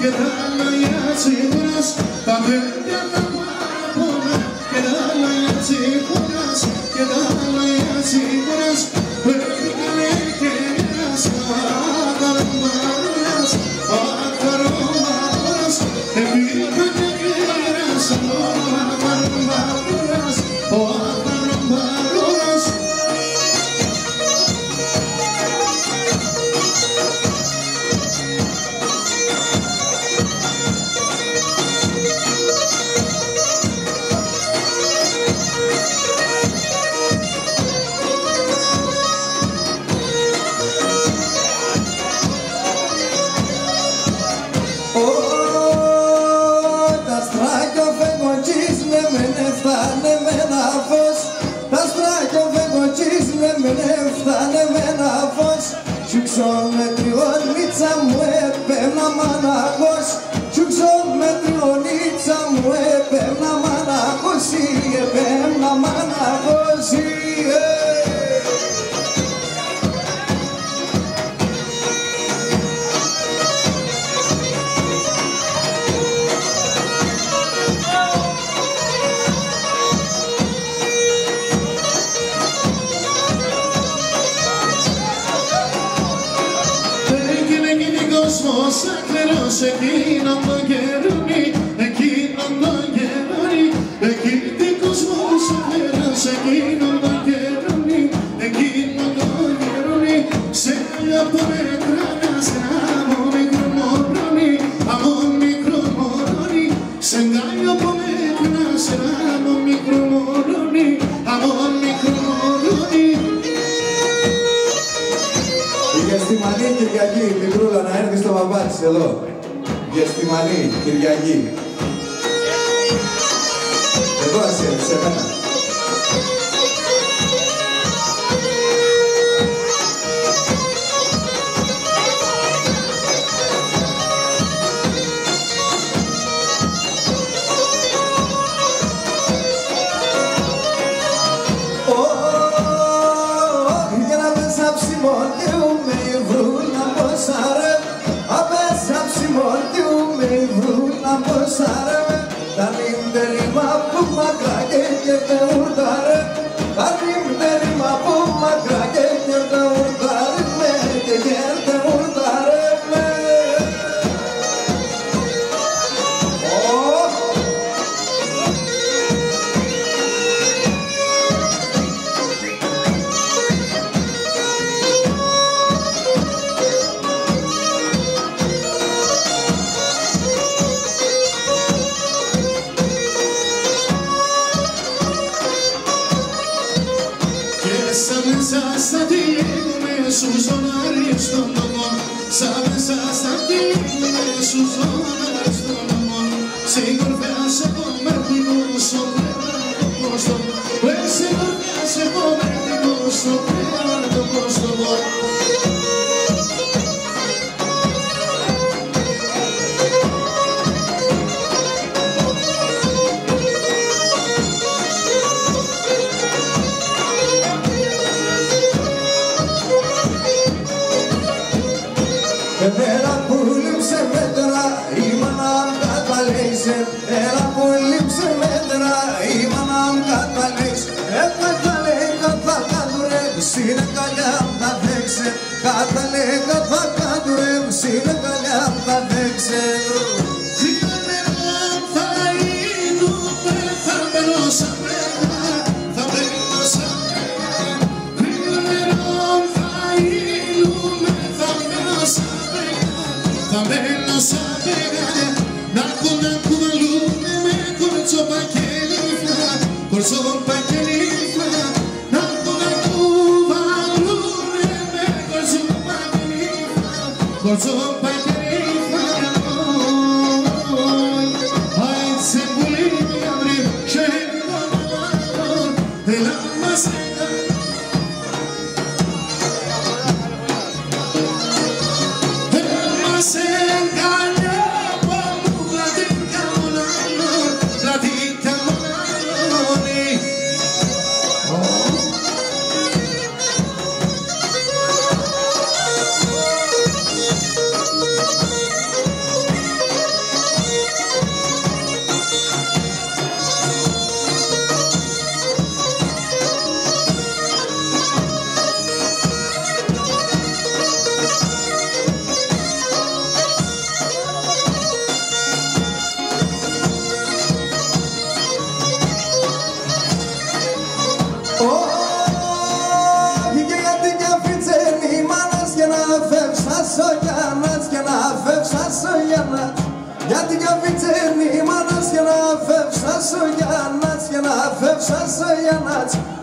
Για τα μαλλιά σίγουρας τα παιδιά να κόσμος να εκείνον το γερονί, εκείνον το γερονί, εκείνη την κόσμο εχθρός εκείνον είμαστε εδώ. Διαστημανή, Κυριακή. Εδώ είσαι, σε μένα. something bigger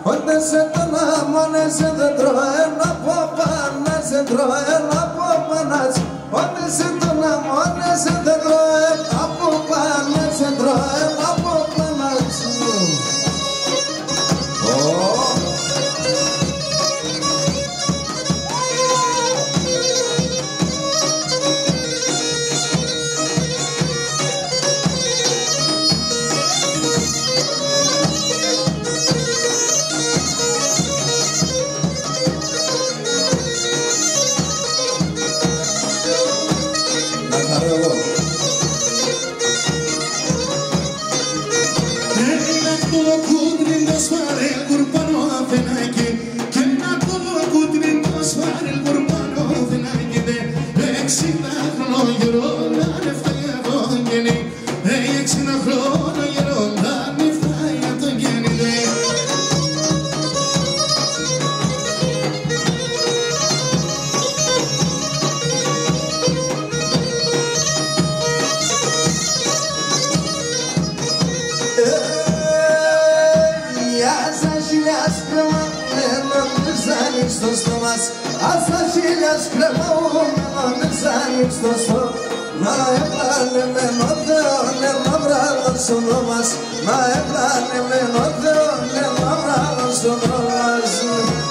Onde se trama, ne se droje na popa, ne se droje na popa nas. Onde se trama, ne se droje na popa, ne Todo cubren dos el cuerpo no da pena. Στον δρόμο Να έπλανε με νότεο νερό βράδο στον δρόμο Hey!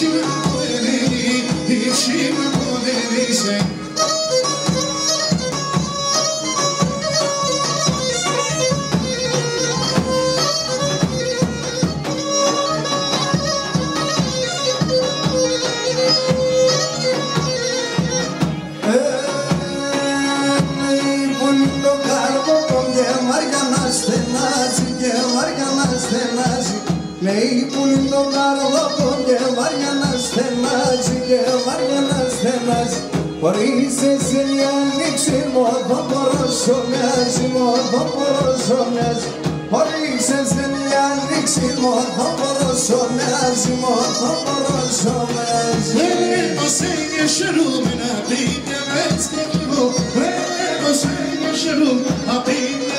Το κάρβο και βάρια να στενάζει και βάρια να στενάζει Ney pulun narla bonge var ya nastenaz ge var ya nastenaz Pari se selya niçim o vaporosonaz o vaporosonaz Pari se selya niçim o vaporosonaz o vaporosonaz Hey basın yaşarım ne bilmez ki bu Hey basın yaşarım ha bilmez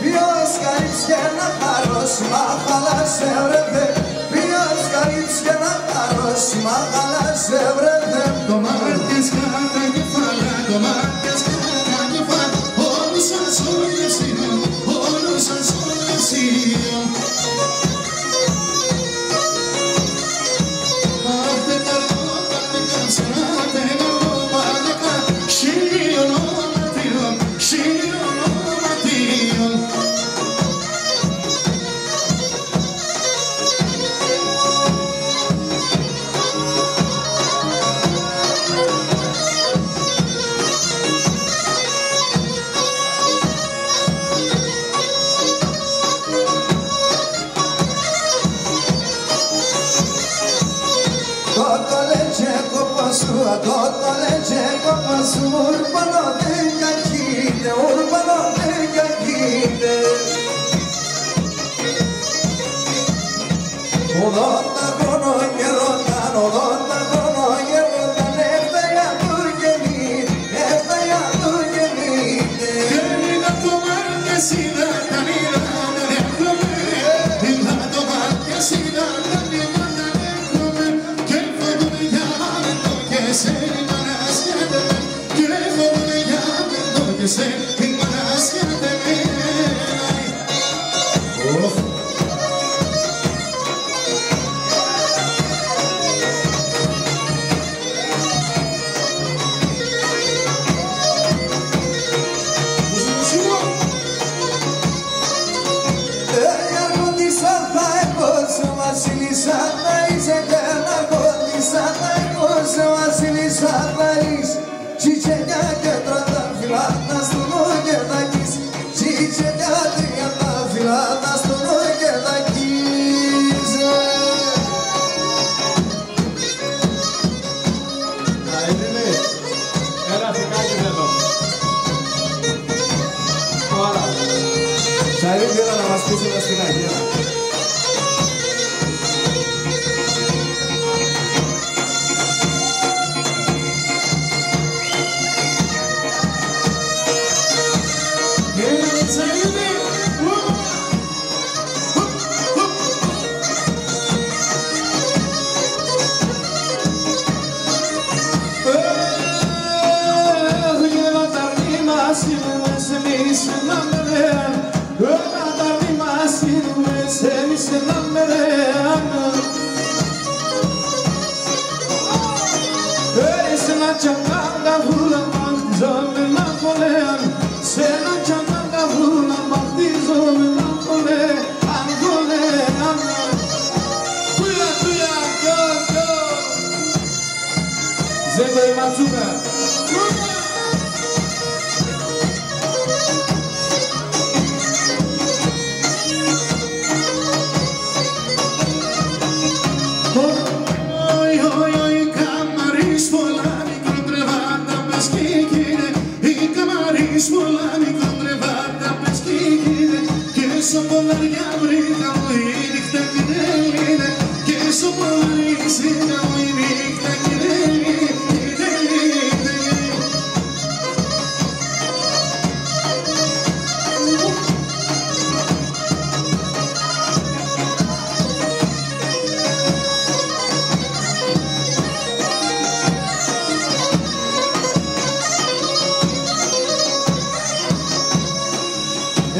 Ποιος καρύψ και να χαρός μα χαλάσε βρετε Ποιος καρύψ και να χαρός μα ξαπαρείς Τσιτσενιά και τα στον Ωγερδακής Τσιτσενιά τριαντάφυλλα τα στον Ωγερδακής Καηλίνη, ε. ναι. έλα θυκάκι εδώ. Τώρα. Καηλίνη, να μας πεις στην Αγία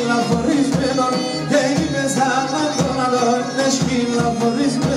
la you, don, dei mi pensar la dona la forisme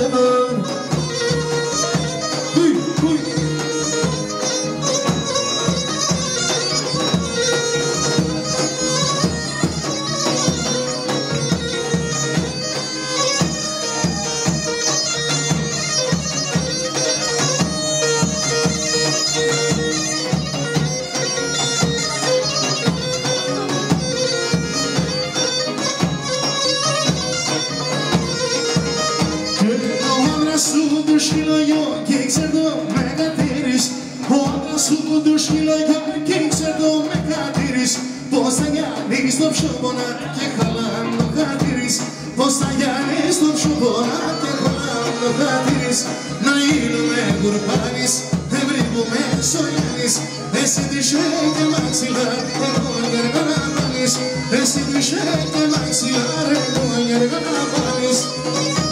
πάνεις Εσύ τυχέ και μαξιλάρ, εγώ έργα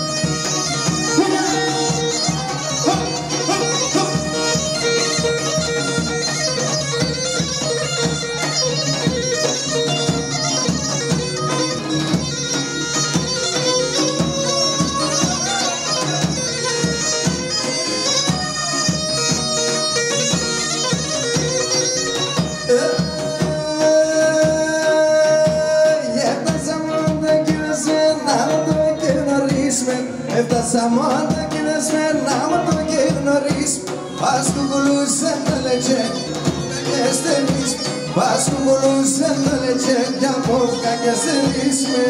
Πας του κουλούσε να λέγε κι από κακιά στενίσμε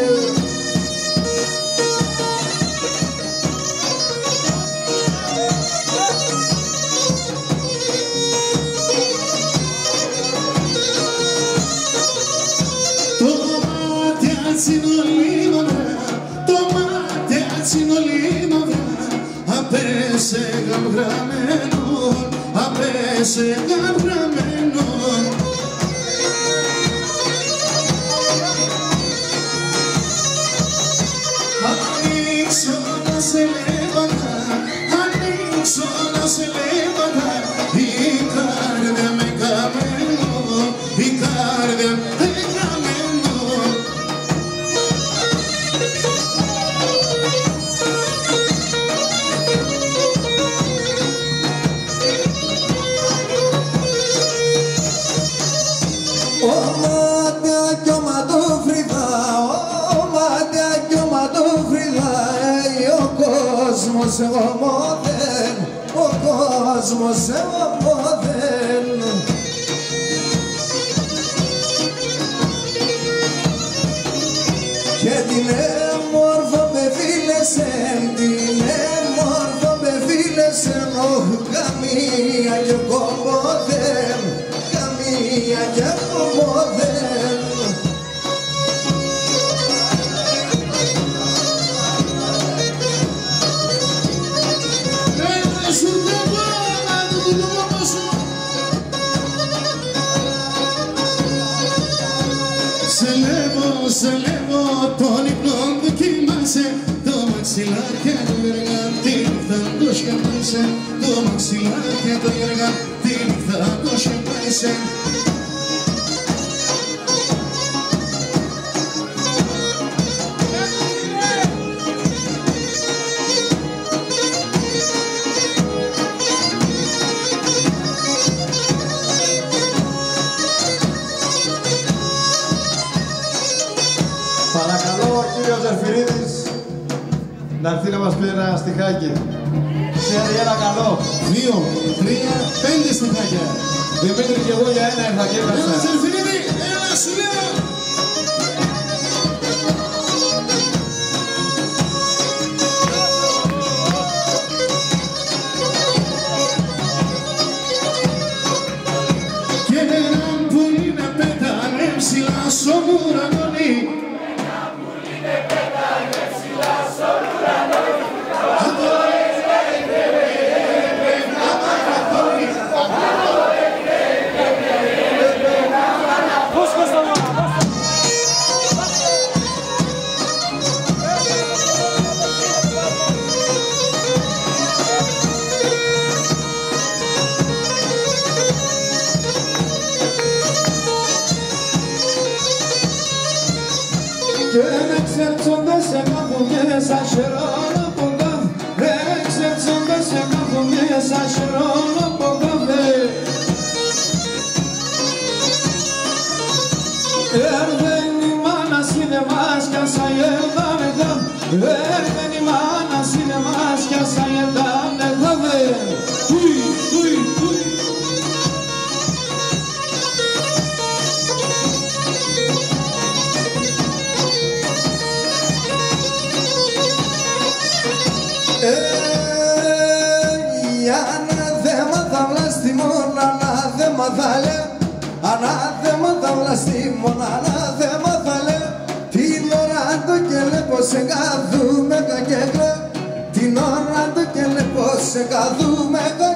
Το μάτι ατσινολίμωνα, το μάτι ατσινολίμωνα Απέσε γαμγραμμένο, απέσε γαμγραμμένο silêncio. Κόσμος ομόδεν Και την έμορφο με φίλεσεν, την έμορφο με φίλεσεν, όχ, καμία και κομπόδεν, καμία και κομπόδεν. Σκεπάσαι Το μαξιλάρι και το έργα, τη νύχτα το σκεπάσαι Παρακαλώ ο κύριος Ζερφυρίδης να έρθει να μας πει ένα στιχάκι. Ξέρει ένα καλό. Δύο, τρία, πέντε στιχάκια Δημήτρη και εγώ για ένα ήρθα και Έλα έπαιξα. Ζερφινίδη, έλα σου Έρδεν η μάνα σινεμάς κι άσα γέλτα με καφέ Έρδεν η μάνα σινεμάς κι άσα γέλτα με μονάνα δε μάθαλε. Την ώρα του και λέ πως εγκαθούμε εγώ την ώρα του και λέ πως εγκαθούμε εγώ